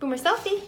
Boomer selfie.